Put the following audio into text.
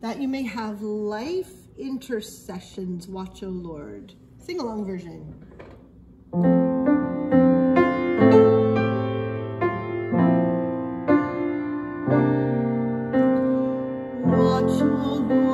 that you may have life intercessions. Watch, O Lord. Sing along version. Watch, O